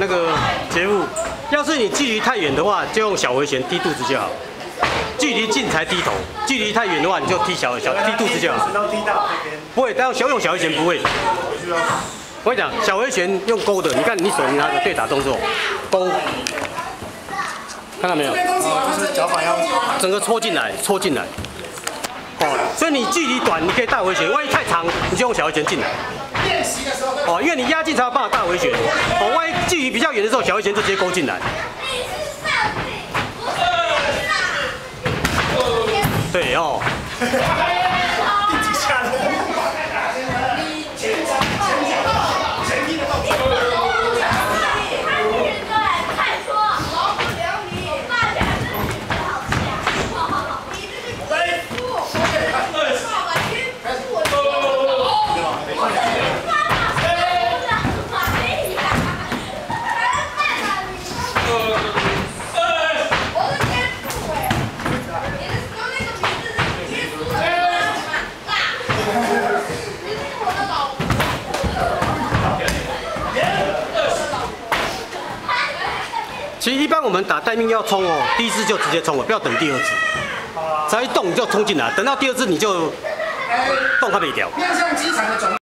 那个节目要是你距离太远的话，就用小回旋踢肚子就好。距离近才低头，距离太远的话，你就踢小小踢肚子就好。不会，但小用小回旋不会。我跟你讲，小回旋用勾的，你看你手拿的对打动作，勾，看到没有？就是脚板要整个戳进来，戳进来。哦，所以你距离短，你可以大回旋；万一太长，你就用小回旋进来。练习的时候，哦，因为你压进才有办法大回旋。哦，万一距离比较远的时候，小回旋就直接勾进来。对哦。其实一般我们打待命要冲哦，第一次就直接冲了，不要等第二次。只要一动你就冲进来，等到第二次你就动它没掉。面向机场的转